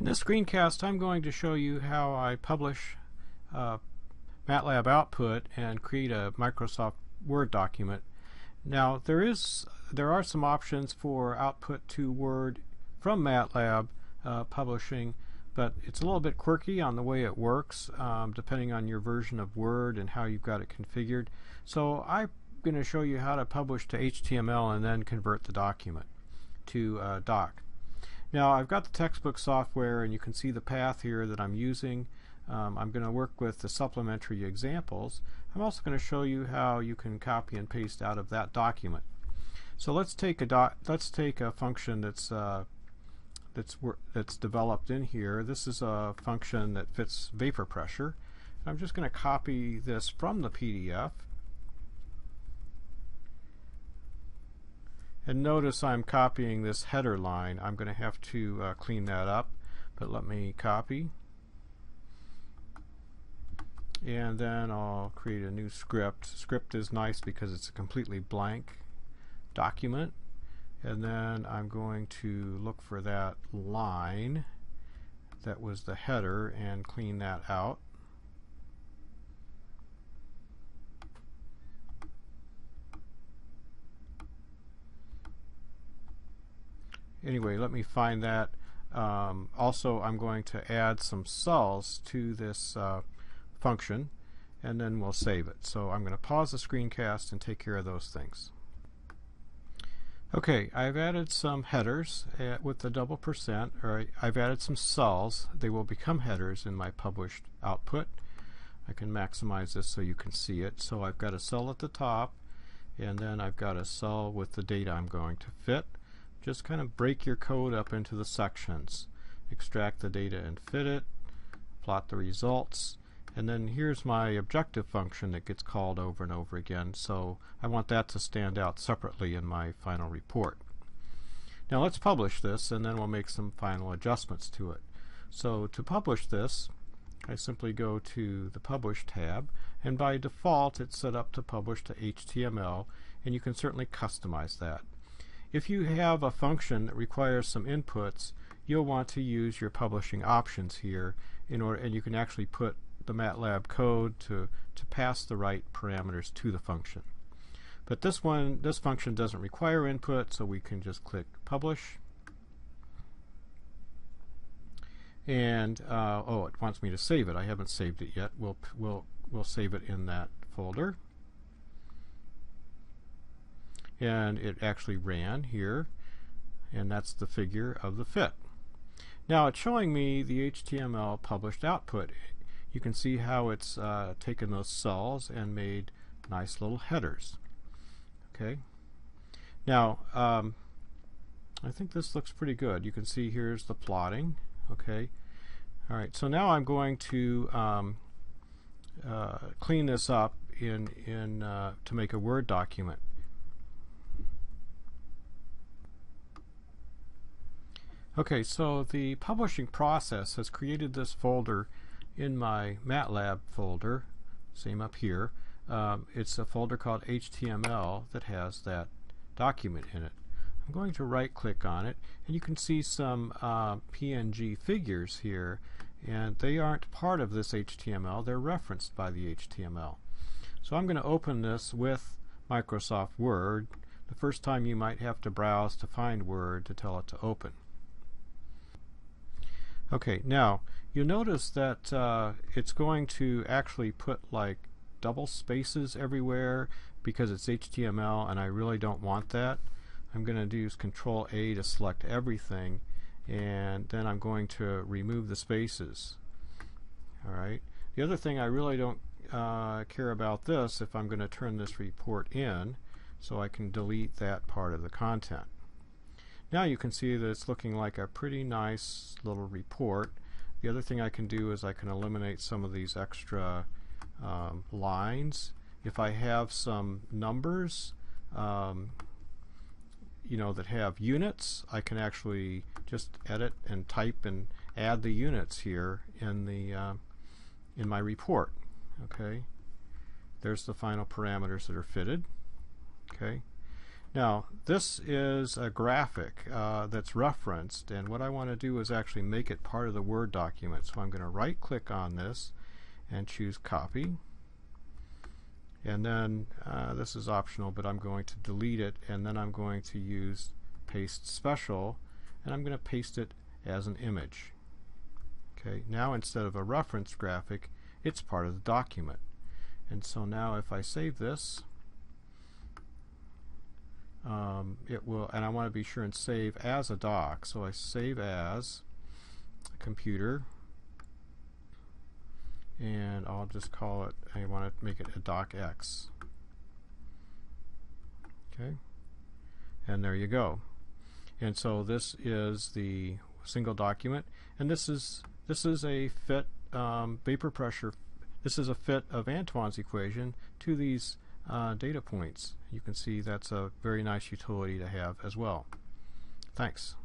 In this screencast I'm going to show you how I publish uh, MATLAB output and create a Microsoft Word document. Now there is there are some options for output to Word from MATLAB uh, publishing but it's a little bit quirky on the way it works um, depending on your version of Word and how you've got it configured. So I'm going to show you how to publish to HTML and then convert the document to uh, doc. Now I've got the textbook software and you can see the path here that I'm using. Um, I'm going to work with the supplementary examples. I'm also going to show you how you can copy and paste out of that document. So let's take a let's take a function that's uh, that's that's developed in here. This is a function that fits vapor pressure. I'm just going to copy this from the PDF And notice I'm copying this header line. I'm going to have to uh, clean that up, but let me copy. And then I'll create a new script. Script is nice because it's a completely blank document. And then I'm going to look for that line that was the header and clean that out. Anyway, let me find that. Um, also, I'm going to add some cells to this uh, function and then we'll save it. So I'm going to pause the screencast and take care of those things. Okay, I've added some headers uh, with the double percent, or I've added some cells. They will become headers in my published output. I can maximize this so you can see it. So I've got a cell at the top, and then I've got a cell with the data I'm going to fit just kind of break your code up into the sections. Extract the data and fit it, plot the results, and then here's my objective function that gets called over and over again, so I want that to stand out separately in my final report. Now let's publish this and then we'll make some final adjustments to it. So to publish this, I simply go to the Publish tab, and by default it's set up to publish to HTML, and you can certainly customize that. If you have a function that requires some inputs, you'll want to use your publishing options here in order and you can actually put the MATLAB code to, to pass the right parameters to the function. But this one, this function doesn't require input, so we can just click Publish. And uh, oh, it wants me to save it. I haven't saved it yet. We'll we'll we'll save it in that folder and it actually ran here and that's the figure of the fit. Now it's showing me the HTML published output. You can see how it's uh, taken those cells and made nice little headers. Okay. Now um, I think this looks pretty good. You can see here's the plotting. Okay. All right. So now I'm going to um, uh, clean this up in in uh, to make a Word document. Okay, so the publishing process has created this folder in my MATLAB folder, same up here. Um, it's a folder called HTML that has that document in it. I'm going to right click on it and you can see some uh, PNG figures here and they aren't part of this HTML, they're referenced by the HTML. So I'm going to open this with Microsoft Word. The first time you might have to browse to find Word to tell it to open. Okay, now you'll notice that uh, it's going to actually put like double spaces everywhere because it's HTML and I really don't want that. I'm going to use Control A to select everything and then I'm going to remove the spaces. Alright. The other thing I really don't uh, care about this if I'm going to turn this report in so I can delete that part of the content. Now you can see that it's looking like a pretty nice little report. The other thing I can do is I can eliminate some of these extra um, lines. If I have some numbers um, you know that have units I can actually just edit and type and add the units here in the uh, in my report okay there's the final parameters that are fitted okay Now, this is a graphic uh, that's referenced, and what I want to do is actually make it part of the Word document. So I'm going to right click on this and choose Copy. And then, uh, this is optional, but I'm going to delete it, and then I'm going to use Paste Special, and I'm going to paste it as an image. Okay, now instead of a reference graphic, it's part of the document. And so now if I save this, um, it will, and I want to be sure and save as a doc. So I save as computer, and I'll just call it, I want to make it a docx. Okay, and there you go. And so this is the single document, and this is this is a fit um, vapor pressure. This is a fit of Antoine's equation to these uh, data points. You can see that's a very nice utility to have as well. Thanks.